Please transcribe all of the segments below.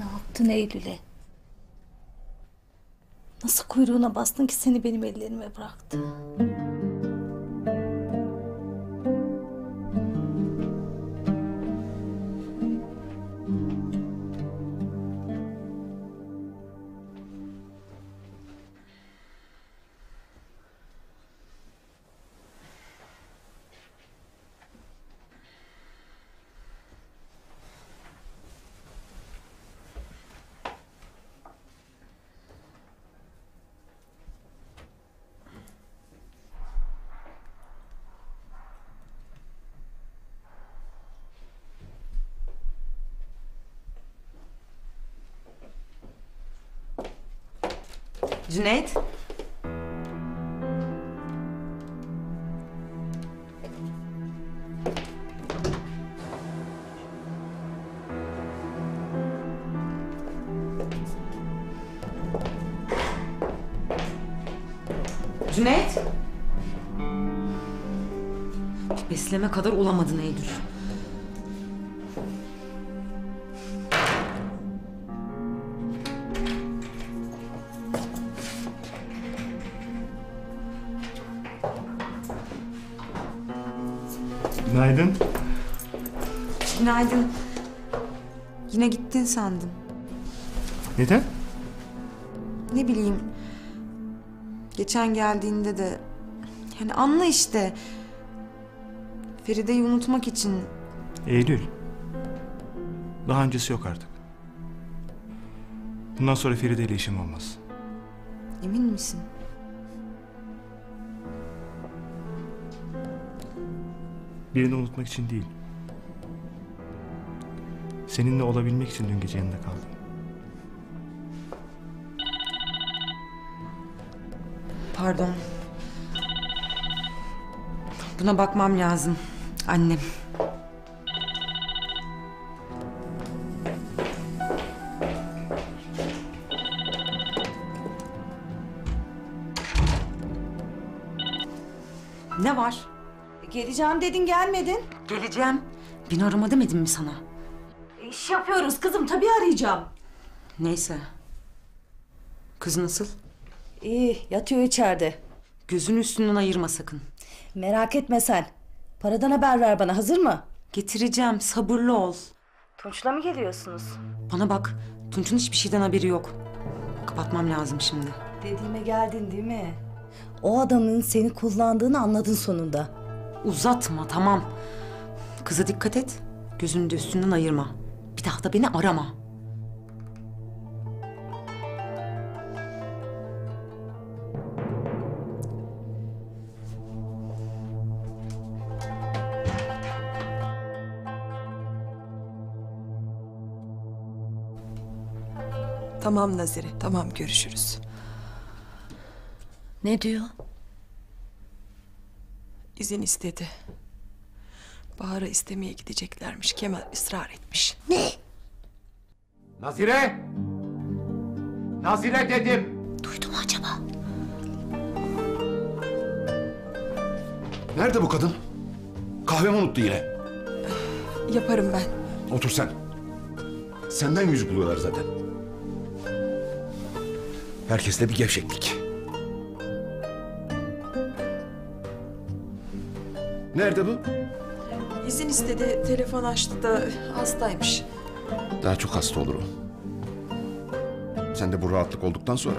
Ne yaptın Eylül'e? Nasıl kuyruğuna bastın ki seni benim ellerime bıraktı? Cüneyt. Cüneyt. Besleme kadar olamadın Eylül. Günaydın. Günaydın. Yine gittin sandım. Neden? Ne bileyim. Geçen geldiğinde de yani anla işte. Feride'yi unutmak için Eylül. Daha öncesi yok artık. Bundan sonra Feride ile işim olmaz. emin misin? Birini unutmak için değil. Seninle olabilmek için dün gece yanında kaldım. Pardon. Buna bakmam lazım. Annem. Geleceğim dedin gelmedin. Geleceğim. Beni arama demedim mi sana? İş yapıyoruz kızım tabii arayacağım. Neyse. Kız nasıl? İyi yatıyor içeride. Gözünü üstünden ayırma sakın. Merak etme sen. Paradan haber ver bana hazır mı? Getireceğim. Sabırlı ol. Tunç'la mı geliyorsunuz? Bana bak. Tunç'un hiçbir şeyden haberi yok. Kapatmam lazım şimdi. Dediğime geldin değil mi? O adamın seni kullandığını anladın sonunda. Uzatma tamam. Kıza dikkat et. Gözünü de üstünden ayırma. Bir daha da beni arama. Tamam Nazire, tamam görüşürüz. Ne diyor? İzin istedi. Bahar'ı istemeye gideceklermiş. Kemal ısrar etmiş. Nazire! Nazire dedim. Duydu mu acaba? Nerede bu kadın? Kahvemi unuttu yine. Yaparım ben. Otur sen. Senden yüz buluyorlar zaten. Herkesle bir gevşeklik. Nerede bu? İzin istedi, telefon açtı da hastaymış. Daha çok hasta olur o. Sen de bu rahatlık olduktan sonra.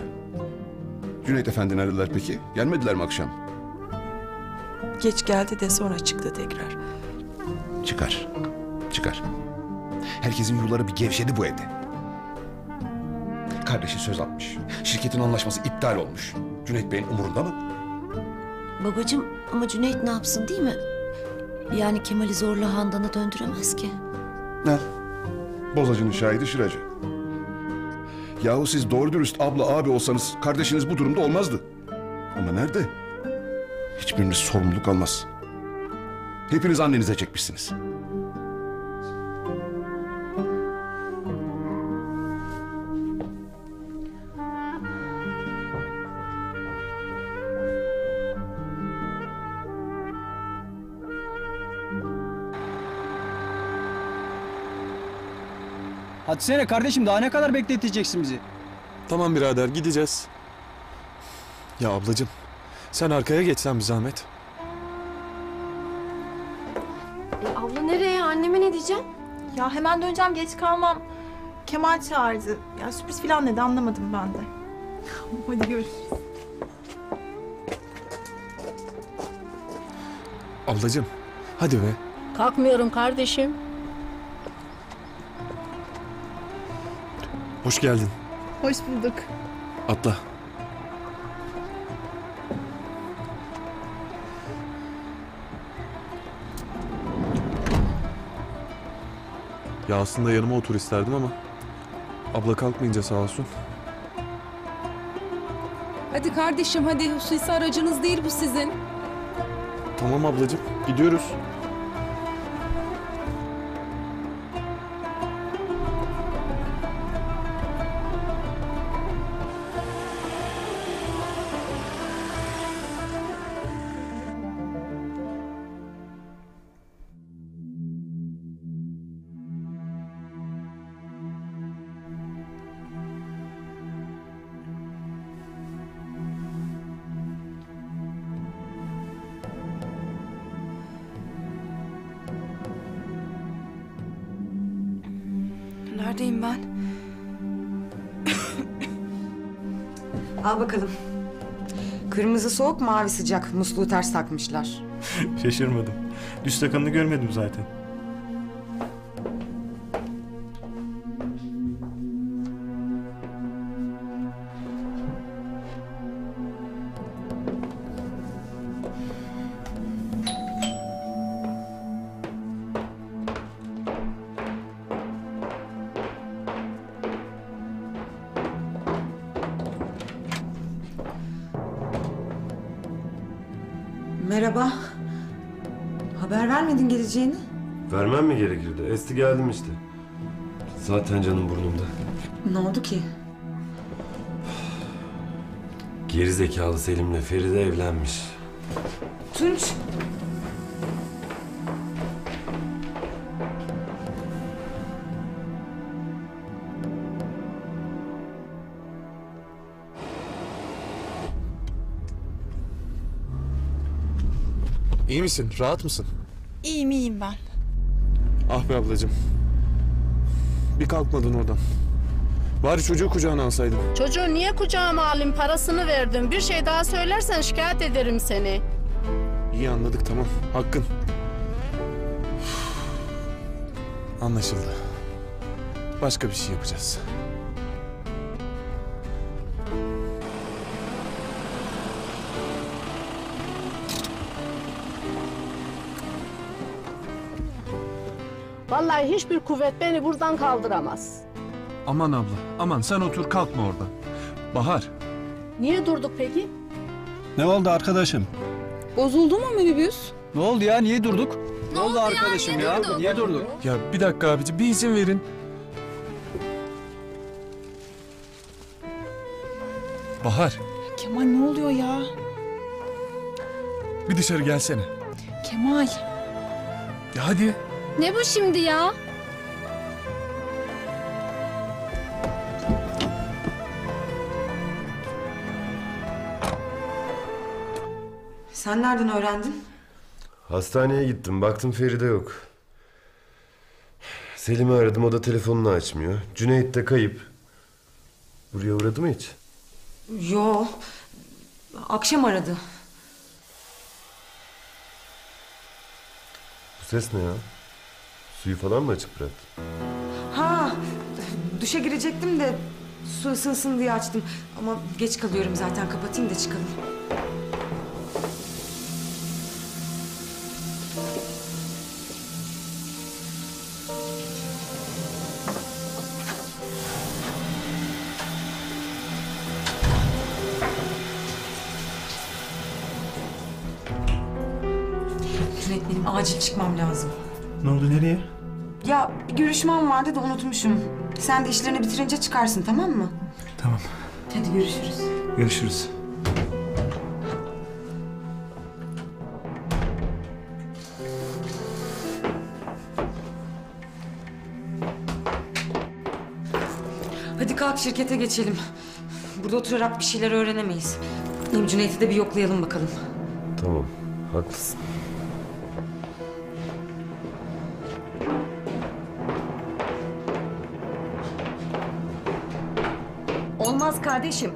Cüneyt Efendi neredeler peki? Gelmediler mi akşam? Geç geldi de sonra çıktı tekrar. Çıkar. Çıkar. Herkesin yuları bir gevşedi bu evde. Kardeşi söz atmış. Şirketin anlaşması iptal olmuş. Cüneyt Bey'in umurunda mı? Babacım ama Cüneyt ne yapsın değil mi? Yani Kemal'i zorla Handan'a döndüremez ki. Ne? Bozacının şahidi şıracı. Yahu siz doğru dürüst abla abi olsanız kardeşiniz bu durumda olmazdı. Ama nerede? Hiçbiriniz sorumluluk almaz. Hepiniz annenize çekmişsiniz. Hadi sene kardeşim daha ne kadar bekleteceksin bizi? Tamam birader gideceğiz. Ya ablacığım sen arkaya geçsen bir zahmet. E, abla nereye? Anneme ne diyeceğim? Ya hemen döneceğim geç kalmam. Kemal çağırdı. Ya sürpriz falan dedi anlamadım ben de. Hadi görüşürüz. Ablacığım hadi be. Kalkmıyorum kardeşim. Hoş geldin. Hoş bulduk. Atla. Ya aslında yanıma otur isterdim ama abla kalkmayınca sağ olsun. Hadi kardeşim hadi hususi aracınız değil bu sizin. Tamam ablacığım gidiyoruz. Neredeyim ben? Al bakalım. Kırmızı soğuk, mavi sıcak. Musluğu ters takmışlar. Şaşırmadım. Düz takanını görmedim zaten. Vermem mi gerekirdi? Esti geldim işte. Zaten canım burnumda. Ne oldu ki? Geri zekalı Selim'le Feride evlenmiş. Tunç. İyi misin? Rahat mısın? İyiyim iyiyim ben. Ah be ablacığım. Bir kalkmadın oradan. Bari çocuğu kucağına alsaydın. Çocuğu niye kucağıma alayım? Parasını verdim. Bir şey daha söylersen şikayet ederim seni. İyi anladık tamam. Hakkın. Anlaşıldı. Başka bir şey yapacağız. Vallahi hiçbir kuvvet beni buradan kaldıramaz. Aman abla aman sen otur kalkma oradan. Bahar. Niye durduk peki? Ne oldu arkadaşım? Bozuldu mu minibüs? Ne oldu ya niye durduk? Ne, oldu arkadaşım ya? Niye durduk? Ya bir dakika abici bir izin verin. Bahar Kemal ne oluyor ya? bir dışarı gelsene. Kemal. Ya hadi. Ne bu şimdi ya? Sen nereden öğrendin? Hastaneye gittim. Baktım Feride yok. Selim'i aradım. O da telefonunu açmıyor. Cüneyt de kayıp. Buraya uğradı mı hiç? Yo. Akşam aradı. Bu ses ne ya? Suyu falan mı açık bıraktın? Ha, duşa girecektim de su ısınsın diye açtım. Ama geç kalıyorum zaten. Kapatayım da çıkalım. Cüneyt benim acil çıkmam lazım. Ne oldu nereye? Ya bir görüşmem vardı da unutmuşum. Sen de işlerini bitirince çıkarsın tamam mı? Tamam. Hadi görüşürüz. Görüşürüz. kalk şirkete geçelim. Burada oturarak bir şeyler öğrenemeyiz. Hem Cüneyt'i de bir yoklayalım bakalım. Tamam, haklısın. Kardeşim.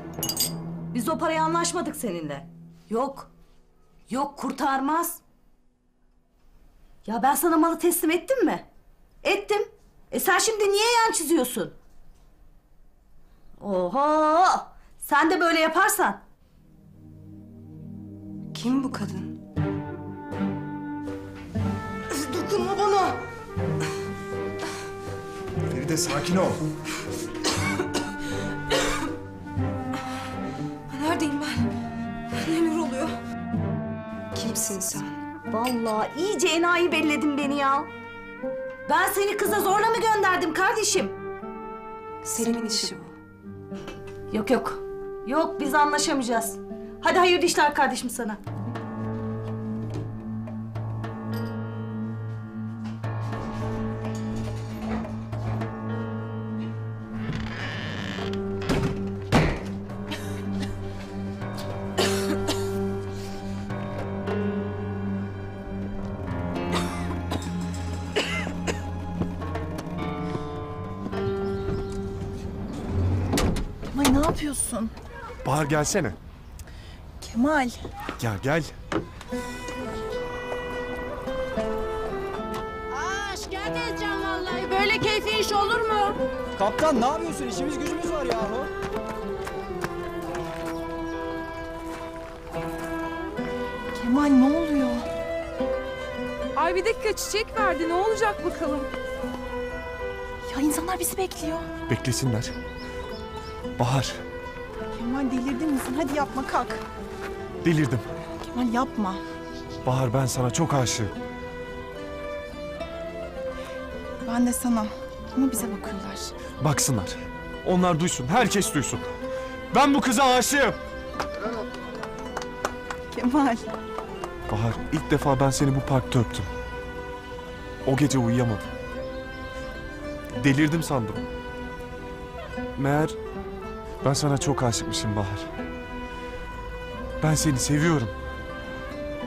Biz o parayı anlaşmadık seninle. Yok. Yok kurtarmaz. Ya ben sana malı teslim ettim mi? Ettim. E sen şimdi niye yan çiziyorsun? Oho! Sen de böyle yaparsan. Kim bu kadın? Dokunma bana. Feride sakin ol. Kimsin sen? Vallahi iyice enayi belledin beni ya. Ben seni kıza zorla mı gönderdim kardeşim? Selim'in işi bu. Yok yok. Yok biz anlaşamayacağız. Hadi hayırlı işler kardeşim sana. Bahar gelsene. Kemal. Ya gel. Aa şikayet edeceğim vallahi. Böyle keyfi iş olur mu? Kaptan ne yapıyorsun? İşimiz gücümüz var yahu. Kemal ne oluyor? Ay bir dakika çiçek verdi ne olacak bakalım. Ya insanlar bizi bekliyor. Beklesinler. Bahar, Kemal delirdin misin? Hadi yapma kalk. delirdim. Kemal yapma. Bahar ben sana çok aşığım. Ben de sana. Ama bize bakıyorlar. Baksınlar. Onlar duysun, herkes duysun. Ben bu kıza aşığım. Kemal. Bahar, ilk defa ben seni bu parkta öptüm. O gece uyuyamadım. Delirdim sandım. Meğer ben sana çok aşıkmışım Bahar. Ben seni seviyorum.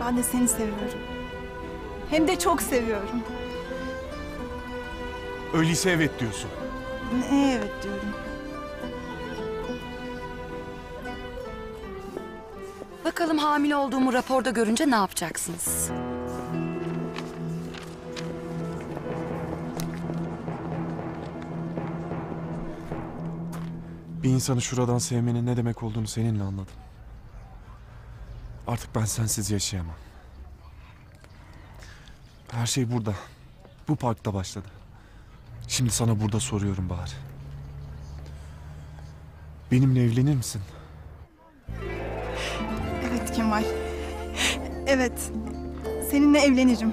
Ben de seni seviyorum. Hem de çok seviyorum. Öyleyse evet diyorsun. Ne evet diyorum. Bakalım hamile olduğumu raporda görünce ne yapacaksınız? İnsanı şuradan sevmenin ne demek olduğunu seninle anladım. Artık ben sensiz yaşayamam. Her şey burada. Bu parkta başladı. Şimdi sana burada soruyorum Bahar. Benimle evlenir misin? Evet Kemal. Evet. Seninle evlenirim.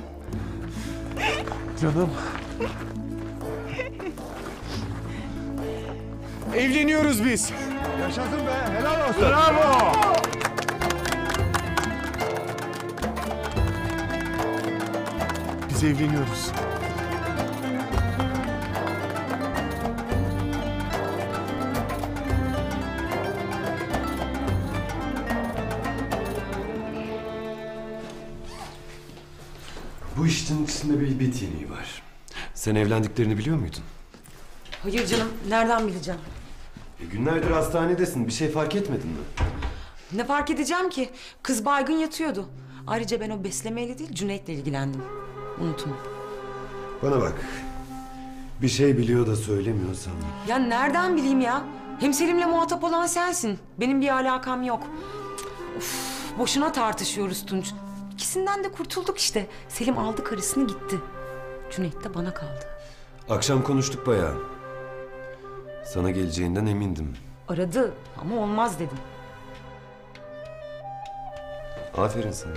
Canım. Evleniyoruz biz. Yaşasın be helal olsun. Bravo. Biz evleniyoruz. Bu işin içinde bir bit yeniği var. Sen evlendiklerini biliyor muydun? Hayır canım, nereden bileceğim? E, günlerdir hastanedesin. Bir şey fark etmedin mi? Ne fark edeceğim ki? Kız baygın yatıyordu. Ayrıca ben o beslemeyle değil, Cüneyt'le ilgilendim. Unutma. Bana bak. Bir şey biliyor da söylemiyorsan. Ya nereden bileyim ya? Hem Selim'le muhatap olan sensin. Benim bir alakam yok. Of, boşuna tartışıyoruz Tunç. İkisinden de kurtulduk işte. Selim aldı karısını gitti. Cüneyt de bana kaldı. Akşam konuştuk bayağı. Sana geleceğinden emindim. Aradı ama olmaz dedim. Aferin sana.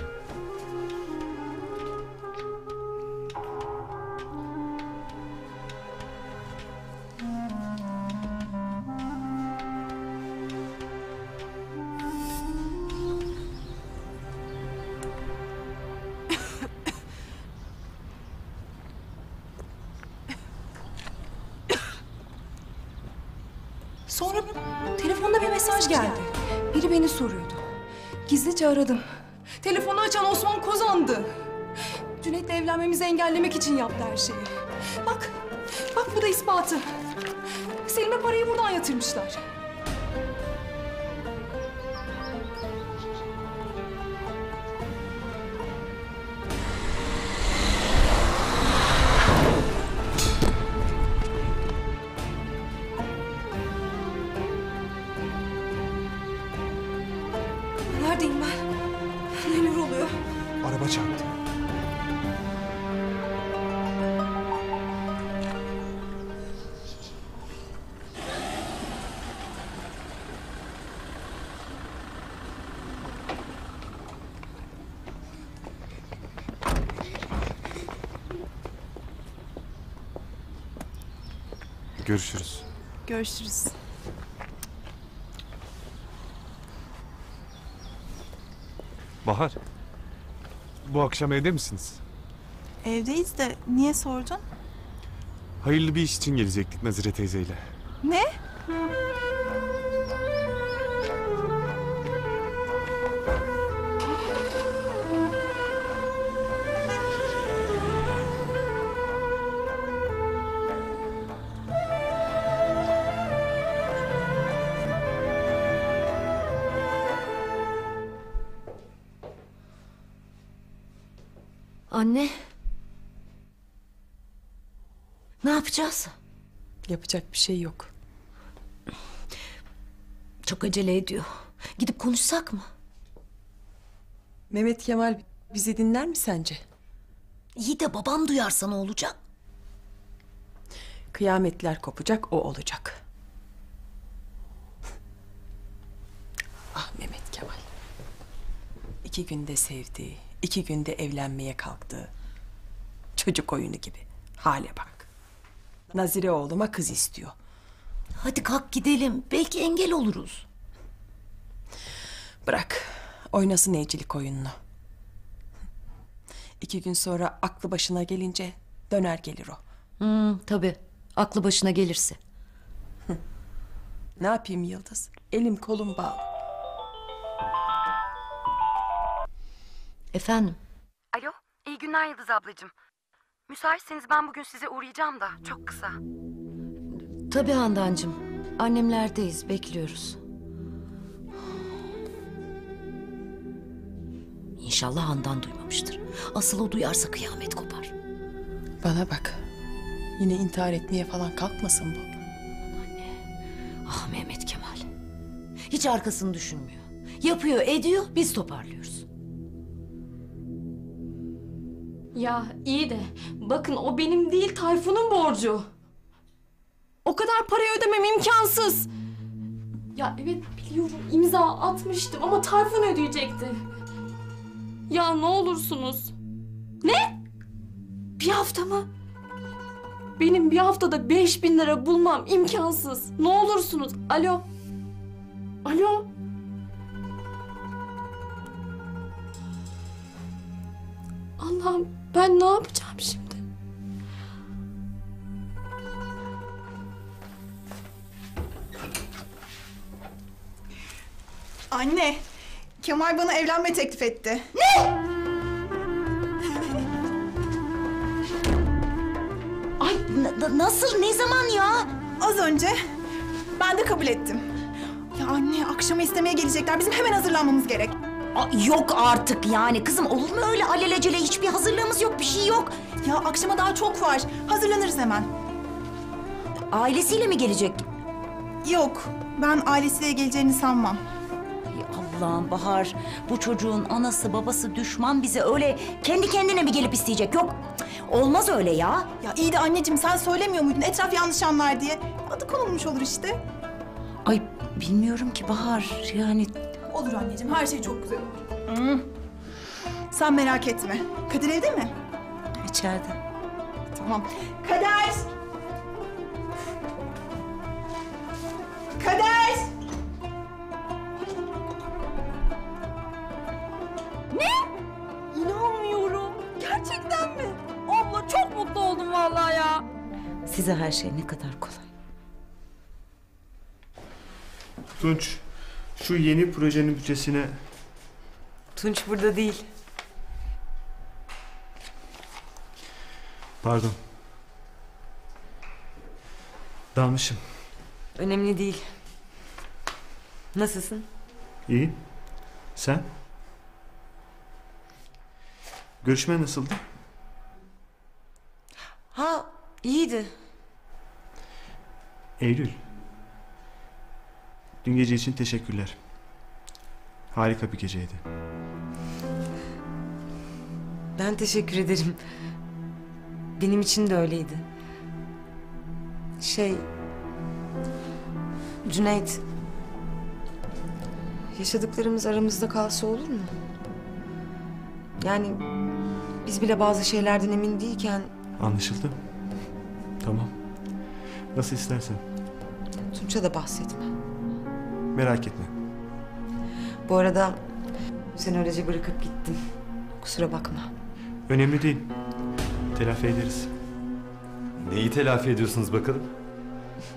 Bak, bak bu da ispatı. Selim'e parayı buradan yatırmışlar. Görüşürüz. Görüşürüz. Bahar. Bu akşam evde misiniz? Evdeyiz de niye sordun? Hayırlı bir iş için gelecektik Nazire teyzeyle. Ne? Yapacağız? Yapacak bir şey yok. Çok acele ediyor. Gidip konuşsak mı? Mehmet Kemal bizi dinler mi sence? İyi de babam duyarsa ne olacak? Kıyametler kopacak, o olacak. ah Mehmet Kemal. İki günde sevdi, iki günde evlenmeye kalktı. Çocuk oyunu gibi. Hale bak. Nazire oğluma kız istiyor. Hadi kalk gidelim. Belki engel oluruz. Bırak, oynasın evcilik oyununu. İki gün sonra aklı başına gelince döner gelir o. Hmm, tabii. Aklı başına gelirse. Ne yapayım Yıldız? Elim kolum bağlı. Efendim? Alo, iyi günler Yıldız ablacığım. Müsaitseniz ben bugün size uğrayacağım da çok kısa. Tabii Handancığım. Annemlerdeyiz. Bekliyoruz. İnşallah Handan duymamıştır. Asıl o duyarsa kıyamet kopar. Bana bak. Yine intihar etmeye falan kalkmasın bu. Ah Mehmet Kemal. Hiç arkasını düşünmüyor. Yapıyor, ediyor, biz toparlıyoruz. Ya iyi de bakın o benim değil Tayfun'un borcu. O kadar parayı ödemem imkansız. Ya evet biliyorum imza atmıştım ama Tayfun ödeyecekti. Ya ne olursunuz. Ne? Bir hafta mı? Benim bir haftada 5000 lira bulmam imkansız. Ne olursunuz. Alo. Alo. Allah'ım ben ne yapacağım şimdi? Anne, Kemal bana evlenme teklif etti. Ay na- na- nasıl, ne zaman ya? Az önce ben de kabul ettim. Ya anne, akşama istemeye gelecekler. Bizim hemen hazırlanmamız gerek. Yok artık yani kızım olur mu öyle alelacele hiçbir hazırlığımız yok bir şey yok. Ya akşama daha çok var. Hazırlanırız hemen. Ailesiyle mi gelecek? Yok, ben ailesiyle geleceğini sanmam. Ay Allah'ım Bahar bu çocuğun anası babası düşman bize öyle kendi kendine mi gelip isteyecek yok. cık, Olmaz öyle ya. Ya iyi de anneciğim sen söylemiyor muydun etraf yanlış anlar diye? Adı konulmuş olur işte. Ay bilmiyorum ki Bahar yani Olur anneciğim, her şey çok güzel olur. Sen merak etme. Kadir evde mi? içeride. Tamam. Kader! Kader! İnanmıyorum. Gerçekten mi? Abla çok mutlu oldum vallahi ya. Size her şey ne kadar kolay. Tunç, Şu yeni projenin bütçesine Tunç burada değil. pardon. Dalmışım. Önemli değil. Nasılsın? İyi. Sen? Görüşme nasıldı? Ha iyiydi. Eylül. Dün gece için teşekkürler. Harika bir geceydi. Ben teşekkür ederim. Benim için de öyleydi. Şey... Cüneyt... Yaşadıklarımız aramızda kalsa olur mu? Yani biz bile bazı şeylerden emin değilken Anlaşıldı. Tamam. Nasıl istersen. Tunç'a da bahsetme. Merak etme. Bu arada seni öylece bırakıp gittim. Kusura bakma. Önemli değil. Telafi ederiz. Neyi telafi ediyorsunuz bakalım?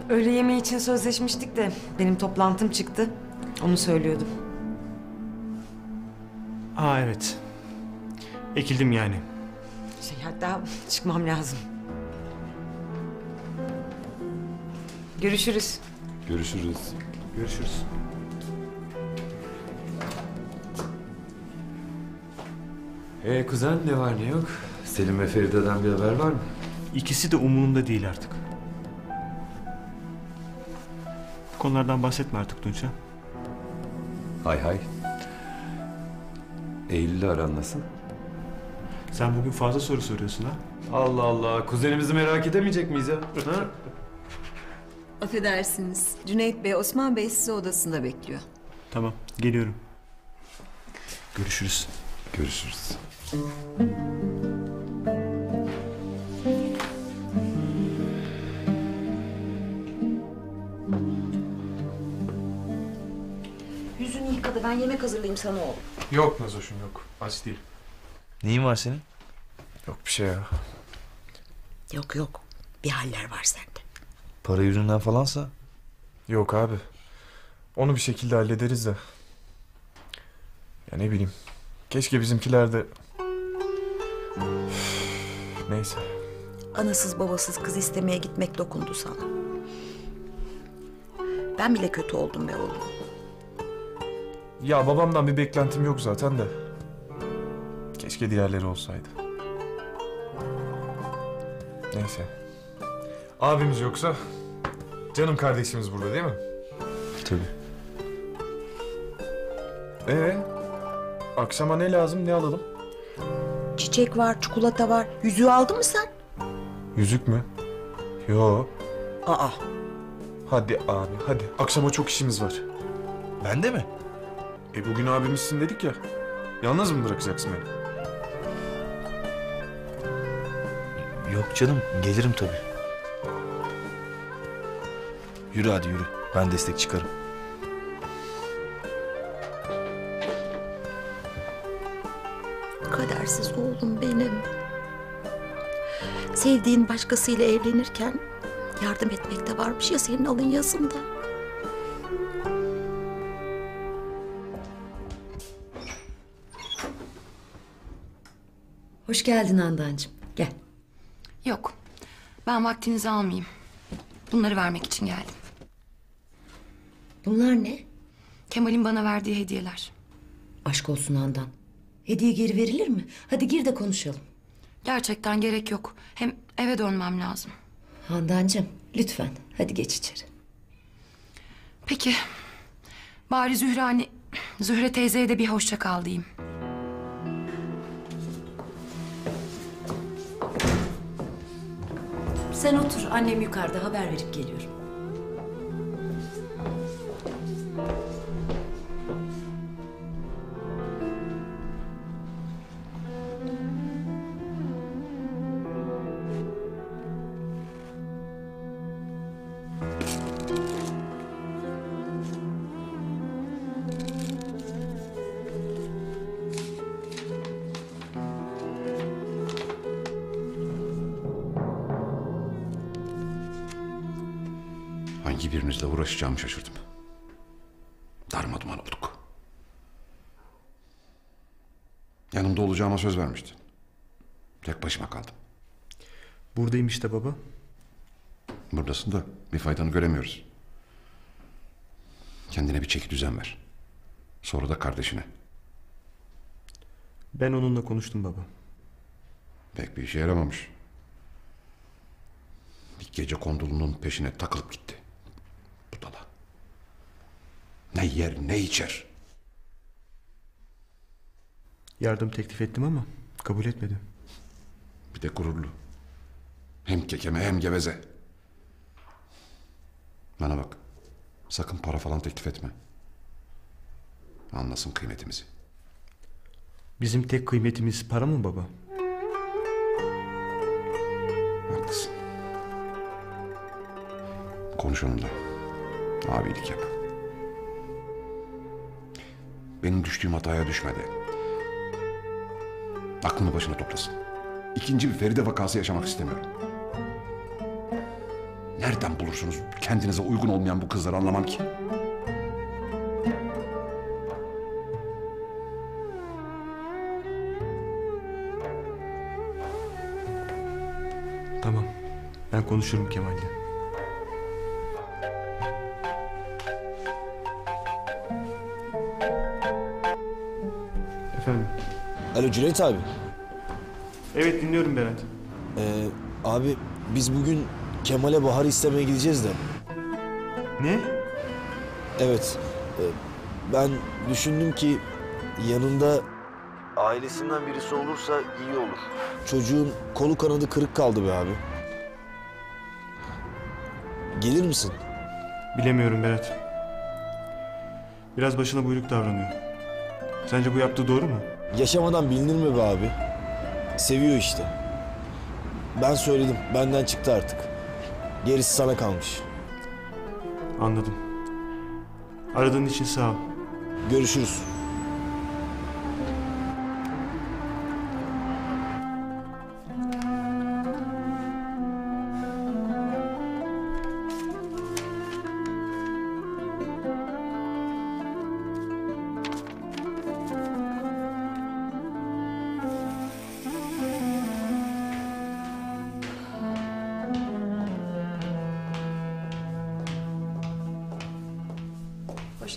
Öğle yemeği için sözleşmiştik de benim toplantım çıktı. Onu söylüyordum. Aa evet. Ekildim yani. Şey hatta çıkmam lazım. Görüşürüz. Görüşürüz. Görüşürüz. Ee kuzen ne var ne yok? Selim ve Feride'den bir haber var mı? İkisi de umurumda değil artık. Bu konulardan bahsetme artık Tunç'a. Hay hay. Eylül'le aran nasıl? Sen bugün fazla soru soruyorsun ha? Allah Allah. Kuzenimizi merak edemeyecek miyiz ya? Ha? Affedersiniz. Cüneyt Bey, Osman Bey sizi odasında bekliyor. Tamam, geliyorum. Görüşürüz. Görüşürüz. Yüzünü yıkadı. Ben yemek hazırlayayım sana oğlum. Yok Nazoş'um yok. Aç değil. Neyin var senin? Yok bir şey ya. Yok yok. Bir haller var sende. Para yüzünden falansa? Yok abi. Onu bir şekilde hallederiz de. Ya ne bileyim. Keşke bizimkiler de... Üf, Neyse. Anasız babasız kız istemeye gitmek dokundu sana. Ben bile kötü oldum be oğlum. Ya babamdan bir beklentim yok zaten de. Keşke diğerleri olsaydı. Neyse. Abimiz yoksa canım kardeşimiz burada değil mi? Tabii. Ee, akşama ne lazım ne alalım? Çiçek var, çikolata var. Yüzüğü aldın mı sen? Yüzük mü? Yo. Aa. Hadi abi hadi. Akşama çok işimiz var. Bende mi? E bugün abimizsin dedik ya. Yalnız mı bırakacaksın beni? Yok canım gelirim tabii. Yürü hadi yürü. Ben destek çıkarım. Kadersiz oğlum benim. Sevdiğin başkasıyla evlenirken yardım etmek de varmış ya senin alın yazında. Hoş geldin Handancığım. Gel. Yok. Ben vaktinizi almayayım. Bunları vermek için geldim. Bunlar ne? Kemal'in bana verdiği hediyeler. Aşk olsun Handan. Hediye geri verilir mi? Hadi gir de konuşalım. Gerçekten gerek yok. Hem eve dönmem lazım. Handancığım lütfen hadi geç içeri. Peki. Bari Zühre hani... Zühre teyzeye de bir hoşça kal diyeyim. Sen otur annem yukarıda haber verip geliyorum. yapacağımı şaşırdım. Darma duman olduk. Yanımda olacağıma söz vermiştin. Tek başıma kaldım. Buradayım işte baba. Buradasın da bir faydanı göremiyoruz. Kendine bir çeki düzen ver. Sonra da kardeşine. Ben onunla konuştum baba. Pek bir işe yaramamış. Bir gece kondulunun peşine takılıp gitti. Ne yer ne içer. Yardım teklif ettim ama kabul etmedi. Bir de gururlu. Hem kekeme hem geveze. Bana bak. Sakın para falan teklif etme. Anlasın kıymetimizi. Bizim tek kıymetimiz para mı baba? Haklısın. Konuş onunla. Abilik yap. Benim düştüğüm hataya düşmedi. Aklını başına toplasın. İkinci bir Feride vakası yaşamak istemiyorum. Nereden bulursunuz kendinize uygun olmayan bu kızları anlamam ki. Tamam. Ben konuşurum Kemal'le. Alo Cüneyt abi. Evet dinliyorum Berat. Ee, abi biz bugün Kemal'e Bahar'ı istemeye gideceğiz de. Ne? Evet. e, ben düşündüm ki yanında ailesinden birisi olursa iyi olur. Çocuğun kolu kanadı kırık kaldı be abi. Gelir misin? Bilemiyorum Berat. Biraz başına buyruk davranıyor. Sence bu yaptığı doğru mu? Yaşamadan bilinir mi be abi? Seviyor işte. Ben söyledim. Benden çıktı artık. Gerisi sana kalmış. Anladım. Aradığın için sağ ol. Görüşürüz.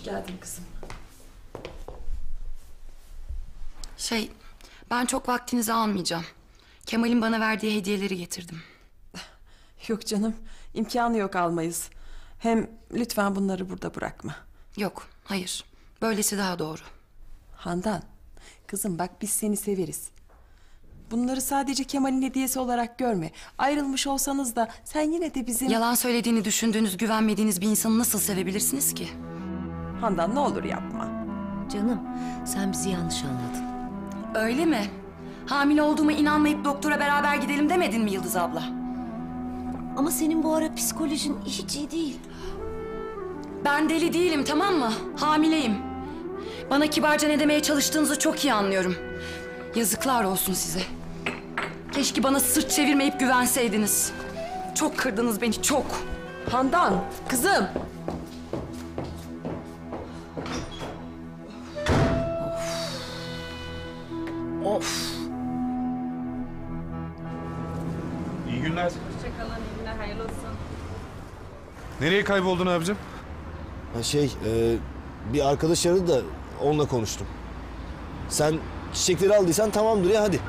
Geldin kızım. Şey, ben çok vaktinizi almayacağım. Kemal'in bana verdiği hediyeleri getirdim. Yok canım, imkanı yok almayız. Hem lütfen bunları burada bırakma. Yok, hayır. Böylesi daha doğru. Handan, kızım bak biz seni severiz. Bunları sadece Kemal'in hediyesi olarak görme. Ayrılmış olsanız da sen yine de bizim... Yalan söylediğini düşündüğünüz, güvenmediğiniz bir insanı nasıl sevebilirsiniz ki? Handan ne olur yapma. Canım sen bizi yanlış anladın. Öyle mi? Hamile olduğuma inanmayıp doktora beraber gidelim demedin mi Yıldız abla? Ama senin bu ara psikolojin hiç iyi değil. Ben deli değilim tamam mı? Hamileyim. Bana kibarca ne demeye çalıştığınızı çok iyi anlıyorum. Yazıklar olsun size. Keşke bana sırt çevirmeyip güvenseydiniz. Çok kırdınız beni çok. Handan, kızım. Of. İyi günler. Hoşçakalın, iyi günler, hayırlı olsun. Nereye kayboldun abicim? Ha şey, e, bir arkadaş aradı da onunla konuştum. Sen çiçekleri aldıysan tamamdır ya hadi.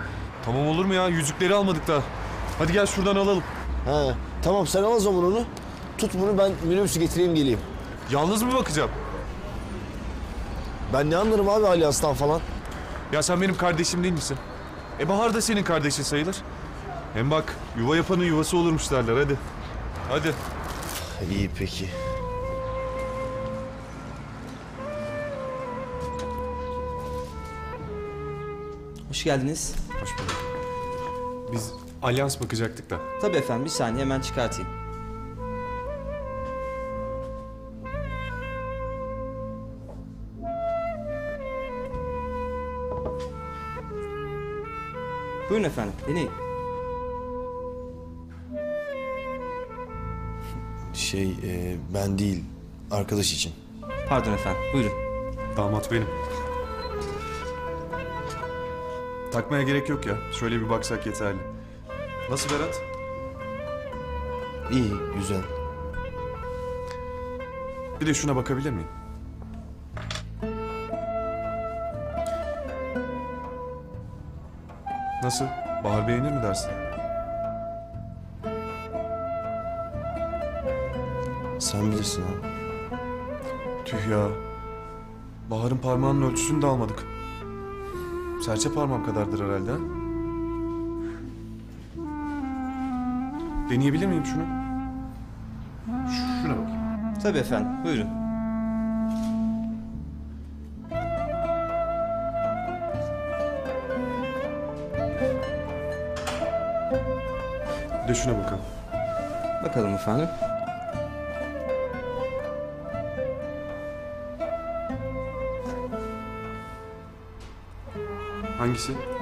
Tamam olur mu ya? Yüzükleri almadık daha. Hadi gel şuradan alalım. Ha, tamam sen al o zaman onu. Tut bunu ben minibüsü getireyim geleyim. Yalnız mı bakacağım? Ben ne anlarım abi alyanstan falan. Ya sen benim kardeşim değil misin? E Bahar da senin kardeşin sayılır. Hem bak yuva yapanın yuvası olurmuş derler hadi. Hadi. İyi peki. Hoş geldiniz. Hoş bulduk. Biz alyans bakacaktık da. Tabii efendim bir saniye hemen çıkartayım. Buyurun efendim deneyin. Şey e, ben değil arkadaş için. Pardon efendim buyurun. Damat benim. Takmaya gerek yok ya. Şöyle bir baksak yeterli. Nasıl Berat? İyi, güzel. Bir de şuna bakabilir miyim? Nasıl? Bahar beğenir mi dersin? Sen bilirsin abi. Tüh ya. Bahar'ın parmağının ölçüsünü de almadık. Serçe parmağım kadardır herhalde. ha? Deneyebilir miyim şunu? Şuna bakayım. Tabii efendim, buyurun. Şuna bakalım. Bakalım efendim. Hangisi?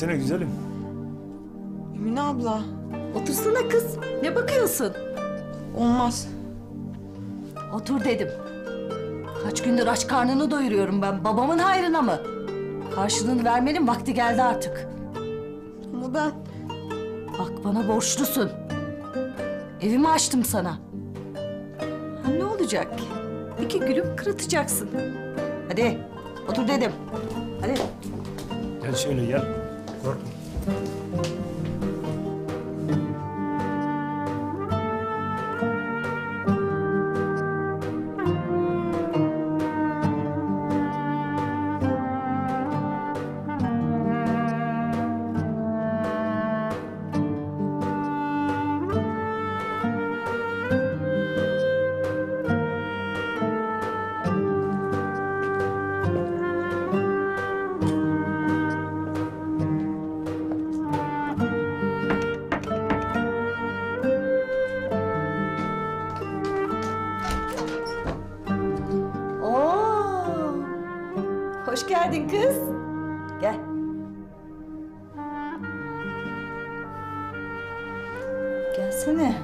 Gelsene güzelim. Emine abla. Otursana kız. Ne bakıyorsun? Olmaz. Otur dedim. Kaç gündür aç karnını doyuruyorum ben. Babamın hayrına mı? Karşılığını vermenin vakti geldi artık. Ama ben... Bak bana borçlusun. Evimi açtım sana. Ha, ne olacak? İki gülüm kırıtacaksın. Hadi otur dedim. Hadi. Gel şöyle gel. Geldin kız. Gel. Gelsene.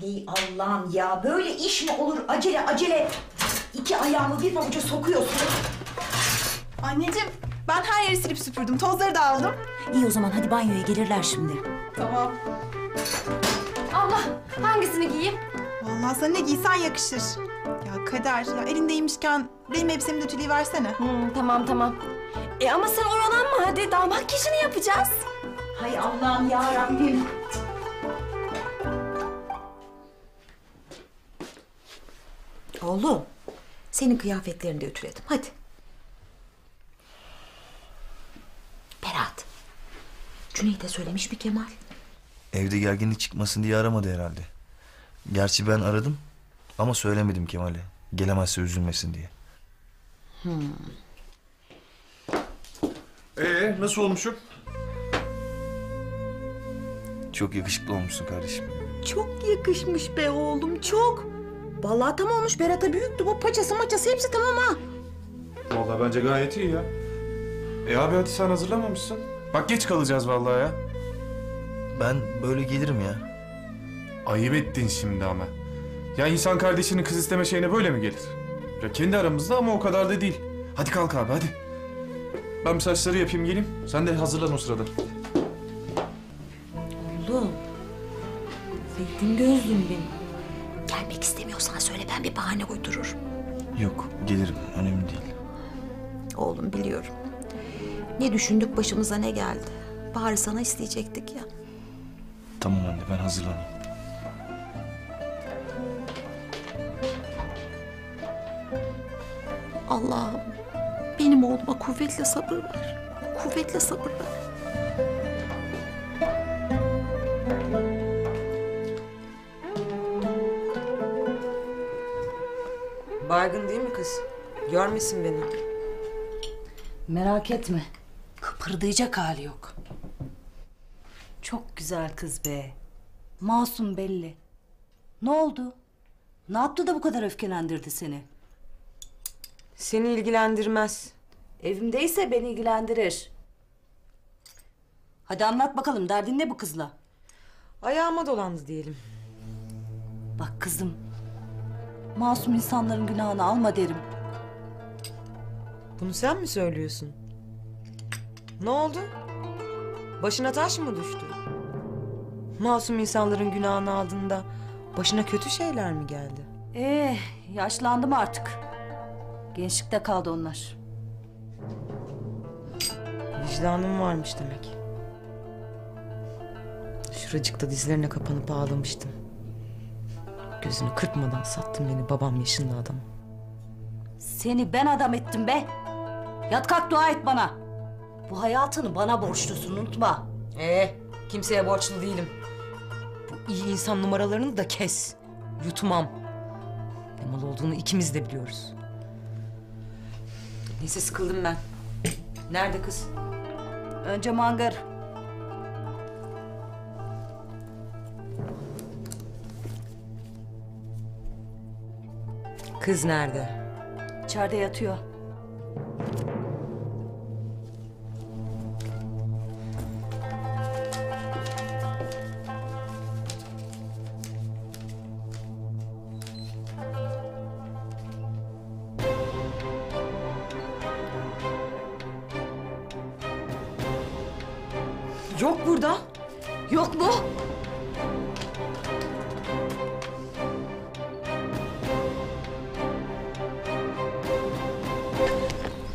Hey Allah'ım ya böyle iş mi olur acele acele iki ayağımı bir pabuca sokuyorsun. Anneciğim ben her yeri silip süpürdüm. Tozları da aldım. İyi o zaman hadi banyoya gelirler şimdi. Tamam. Allah hangisini giyeyim? Vallahi sana ne giysen yakışır. Ya Kader ya elindeymişken benim elbisemi de ütüleyi versene. tamam tamam. E ama sen oyalanma hadi daha makyajını yapacağız. Hay Allah'ım ya Rabbim. Oğlum senin kıyafetlerini de ütüledim hadi. Berat. Cüneyt'e söylemiş mi Kemal? Evde gerginlik çıkmasın diye aramadı herhalde. Gerçi ben aradım ama söylemedim Kemal'e. Gelemezse üzülmesin diye. Ee nasıl olmuşum? Çok yakışıklı olmuşsun kardeşim. Çok yakışmış be oğlum çok. Vallahi tam olmuş Berat'a büyüktü bu paçası maçası hepsi tamam ha. Vallahi bence gayet iyi ya. E abi hadi sen hazırlamamışsın. Bak geç kalacağız vallahi ya. Ben böyle gelirim ya. Ayıp ettin şimdi ama. Ya insan kardeşinin kız isteme şeyine böyle mi gelir? Ya kendi aramızda ama o kadar da değil. Hadi kalk abi hadi. Ben bir saçları yapayım geleyim. Sen de hazırlan o sırada. Oğlum. Zeytin gözlüm benim. Gelmek istemiyorsan söyle ben bir bahane uydururum. Yok gelirim önemli değil. Oğlum biliyorum. Ne düşündük başımıza ne geldi. Bari sana isteyecektik ya. Tamam anne ben hazırlanayım. Allah'ım benim oğluma kuvvetle sabır ver. Kuvvetle sabır ver. Baygın değil mi kız? Görmesin beni. Merak etme. Kıpırdayacak hali yok. Çok güzel kız be. Masum belli. Ne oldu? Ne yaptı da bu kadar öfkelendirdi seni? Seni ilgilendirmez. Evimdeyse beni ilgilendirir. Hadi anlat bakalım derdin ne bu kızla? Ayağıma dolandı diyelim. Bak kızım. Masum insanların günahını alma derim. Bunu sen mi söylüyorsun? Ne oldu? Başına taş mı düştü? Masum insanların günahını aldığında başına kötü şeyler mi geldi? Ee, yaşlandım artık. Gençlikte kaldı onlar. Vicdanım varmış demek. Şuracıkta dizlerine kapanıp ağlamıştım. Gözünü kırpmadan sattın beni babam yaşında adam. Seni ben adam ettim be. Yat kalk dua et bana. Bu hayatını bana borçlusun unutma. Ee, kimseye borçlu değilim. Bu iyi insan numaralarını da kes. Yutmam. Ne mal olduğunu ikimiz de biliyoruz. Neyse sıkıldım ben. Nerede kız? Önce mangar. Kız nerede? İçeride yatıyor.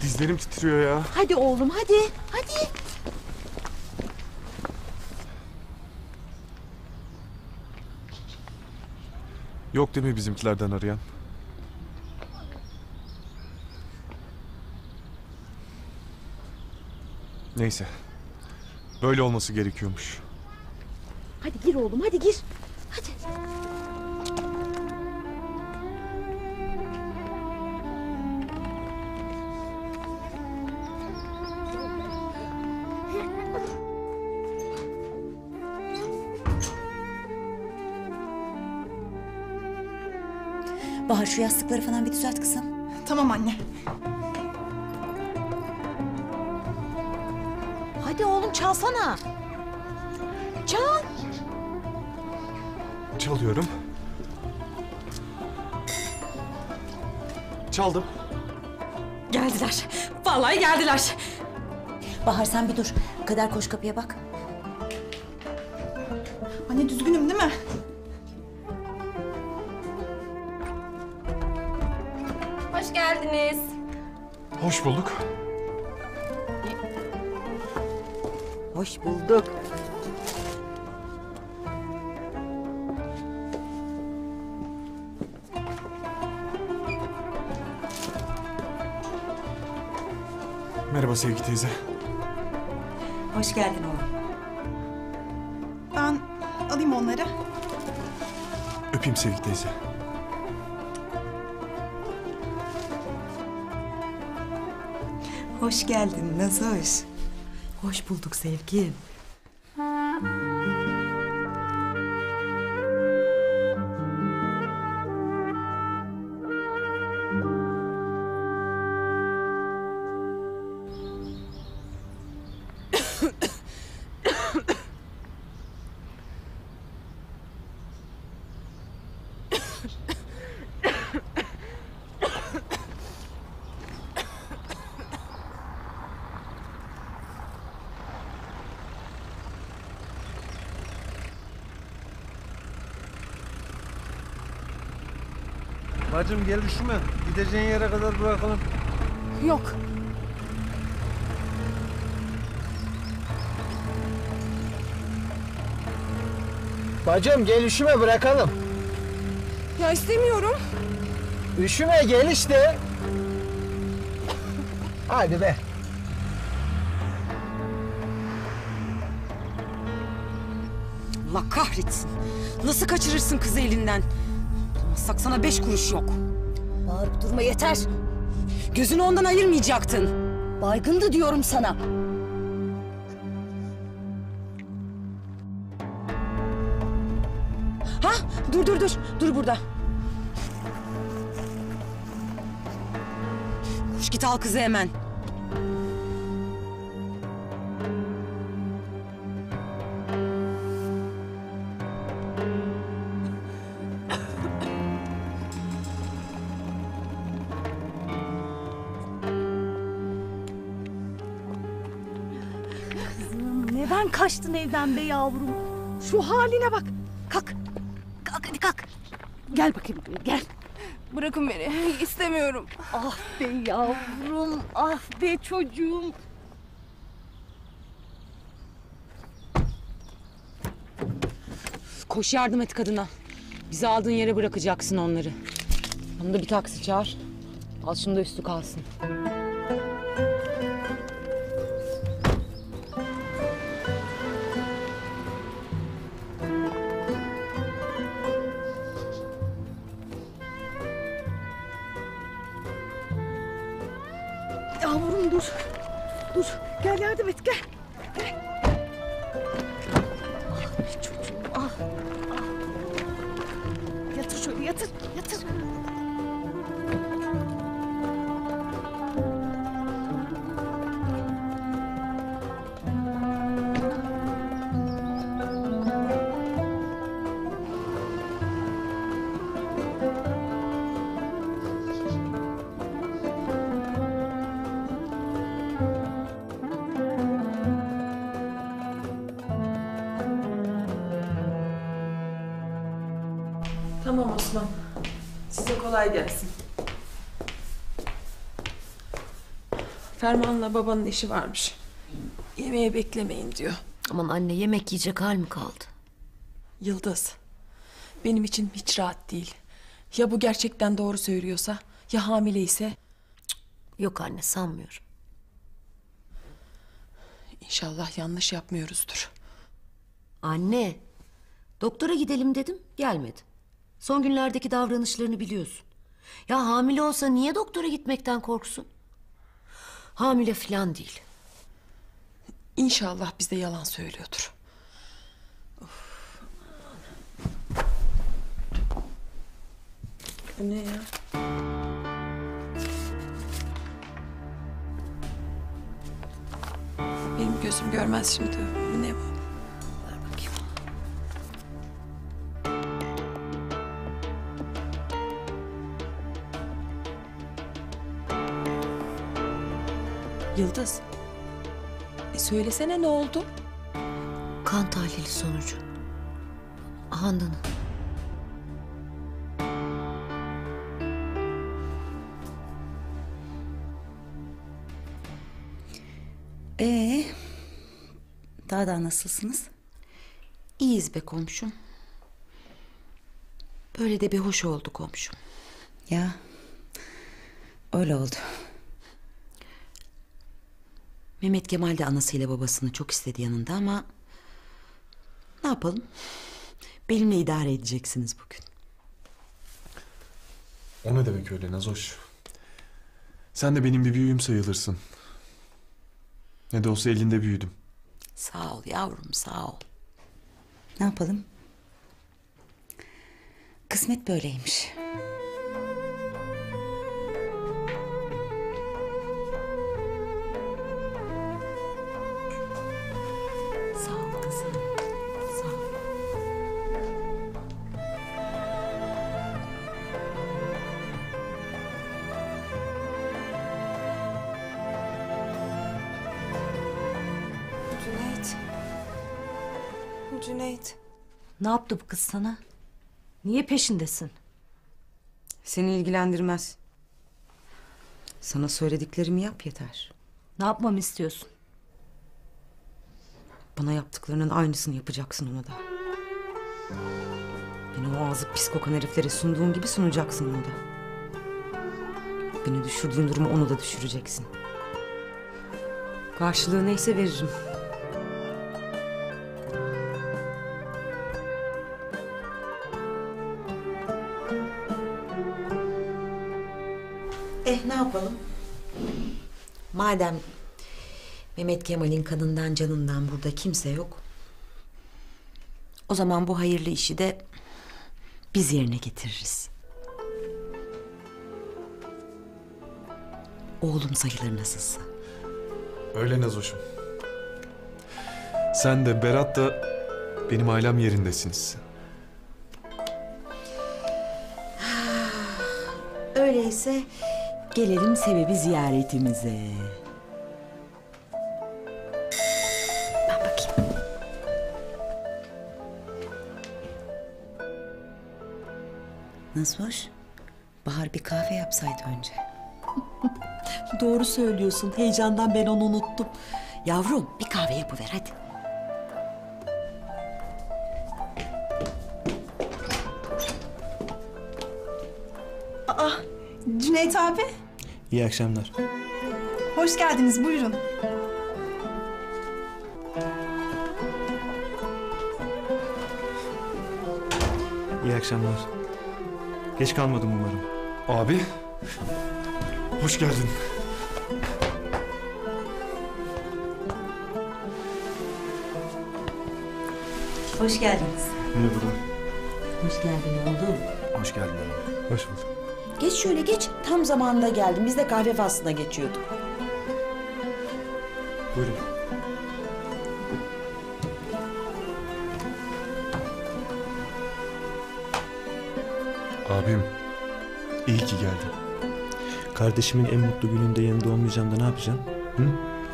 Dizlerim titriyor ya. Hadi oğlum hadi hadi. Yok değil mi bizimkilerden arayan? Neyse. Böyle olması gerekiyormuş. Hadi gir oğlum hadi gir. Şu yastıkları falan bir düzelt kızım. Tamam anne. Hadi oğlum çalsana. Çal. Çalıyorum. Çaldım. Geldiler. Vallahi geldiler. Bahar sen bir dur. Kader koş kapıya bak. Anne düzgünüm değil mi? Hoş bulduk. Hoş bulduk. Merhaba Sevgi teyze. Hoş geldin oğlum. Ben alayım onları. Öpeyim Sevgi teyze. Hoş geldin Nazoş. Hoş bulduk sevgilim. Gel üşüme. Gideceğin yere kadar bırakalım. Yok. Bacım gel üşüme bırakalım. Ya istemiyorum. Üşüme gel işte. Hadi be. Allah kahretsin. Nasıl kaçırırsın kızı elinden? Bulamazsak sana beş kuruş yok. Bağırıp durma yeter. Gözünü ondan ayırmayacaktın. Baygındı diyorum sana. Ha? Dur dur dur. Dur burada. Koş git al kızı hemen. Neden kaçtın evden be yavrum? Şu haline bak. Kalk. Kalk hadi kalk. Gel bakayım buraya, gel. Bırakın beni. İstemiyorum. Ah be yavrum. Ah be çocuğum. Koş yardım et kadına. Bizi aldığın yere bırakacaksın onları. Onu da bir taksi çağır. Al şunu da üstü kalsın. Kolay gelsin. Ferman'la babanın işi varmış. Yemeğe beklemeyin diyor. Aman anne yemek yiyecek hal mi kaldı? Yıldız. Benim için hiç rahat değil. Ya bu gerçekten doğru söylüyorsa? Ya hamile ise? Yok anne sanmıyorum. İnşallah yanlış yapmıyoruzdur. Anne, doktora gidelim dedim, gelmedi. Son günlerdeki davranışlarını biliyorsun. Ya hamile olsa niye doktora gitmekten korksun? Hamile falan değil. İnşallah bize yalan söylüyordur. Bu ne ya? Benim gözüm görmez şimdi. Bu ne bu? Yıldız. E söylesene ne oldu? Kan tahlili sonucu. Handan'ın. Ee, daha da nasılsınız? İyiyiz be komşum. Böyle de bir hoş oldu komşum. Ya, öyle oldu. Mehmet Kemal de anasıyla babasını çok istedi yanında ama... Ne yapalım? Benimle idare edeceksiniz bugün. O ne demek öyle Nazoş? Sen de benim bir büyüğüm sayılırsın. Ne de olsa elinde büyüdüm. Sağ ol yavrum sağ ol. Ne yapalım? Kısmet böyleymiş. Ne yaptı bu kız sana? Niye peşindesin? Seni ilgilendirmez. Sana söylediklerimi yap yeter. Ne yapmamı istiyorsun? Bana yaptıklarının aynısını yapacaksın ona da. Beni o ağzı pis kokan heriflere sunduğun gibi sunacaksın onu da. Beni düşürdüğün durumu onu da düşüreceksin. Karşılığı neyse veririm. Madem Mehmet Kemal'in kanından canından burada kimse yok. O zaman bu hayırlı işi de biz yerine getiririz. Oğlum sayılır nasılsa. Öyle Nazoş'um. Sen de Berat da benim ailem yerindesiniz. Öyleyse gelelim sebebi ziyaretimize. Nasıl hoş? Bahar bir kahve yapsaydı önce. Doğru söylüyorsun. Heyecandan ben onu unuttum. Yavrum bir kahve yapıver hadi. Aa, Cüneyt abi. İyi akşamlar. Hoş geldiniz, buyurun. İyi akşamlar. Geç kalmadım umarım. Abi. Hoş geldin. Hoş geldiniz. Merhaba. Hoş geldin oğlum. Hoş geldin abi. Hoş bulduk. Geç şöyle geç. Tam zamanında geldim. Biz de kahve faslına geçiyorduk. Buyurun. Abim. iyi ki geldin. Kardeşimin en mutlu gününde yanında olmayacağım da ne yapacağım? Hı?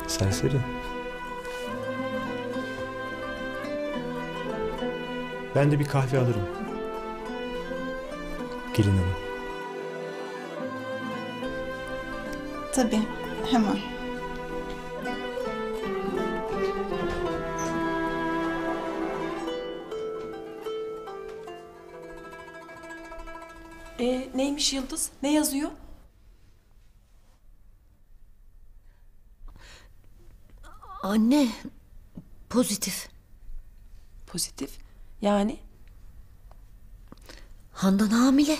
Serseri. Ben de bir kahve alırım. Gelin hanım. Tabii, hemen. Yıldız? Ne yazıyor? Anne, pozitif. Pozitif. Yani? Handan hamile.